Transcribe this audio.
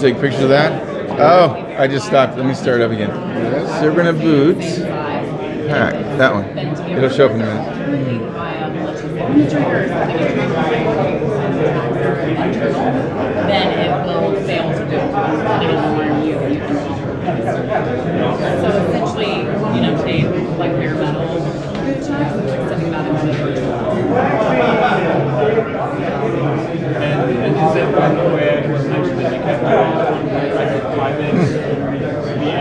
Take pictures of that. Oh, I just stopped. Let me start up again. Sirbrina boots. Pack. That one. It'll show up in a minute. then it will fail to do where. So essentially, you know, like bare metal, And, is it one I five minutes.